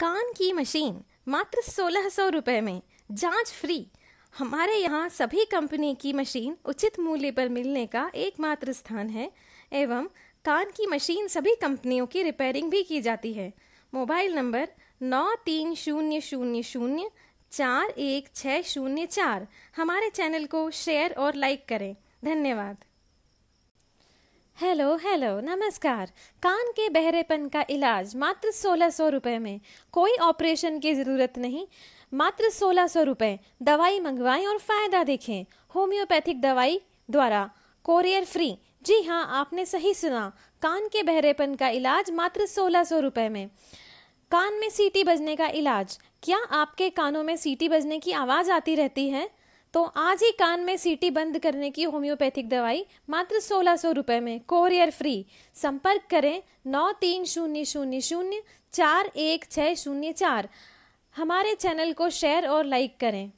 कान की मशीन, मात्र सोलह सौ रुपये में, जाँच फ्री। हमारे यहाँ सभी कंपनी की मशीन उचित मूल्य पर मिलने का एकमात्र स्थान है, एवं कान की मशीन सभी कंपनियों की रिपेयरिंग भी की जाती है। मोबाइल नंबर नौ तीन शून्य शून्य शून्य चार एक छः शून्य चार। हमारे चैनल को शेयर और लाइक करें। धन्यवाद। हेलो हेलो, नमस्कार। कान के बहरेपन का इलाज मात्र सोलह सौ रुपये में। कोई ऑपरेशन की ज़रूरत नहीं। मात्र सोलह सौ रुपये दवाई मंगवाएँ और फ़ायदा देखें। होम्योपैथिक दवाई द्वारा। Courier free. जी हाँ आपने सही सुना। कान के बहरेपन का इलाज मात्र सोलह सौ रुपये में। कान में सीटी बजने का इलाज। क्या आपके कानों में सीटी बजने की आवाज़ आती रहती है? तो आज ही कान में सीटी बंद करने की होम्योपैथिक दवाई मात्र सोलह सौ रुपए में कोरियर फ्री संपर्क करें नौ तीन शून्य शून्य शून्य चार एक छः शून्य चार। हमारे चैनल को शेयर और लाइक करें।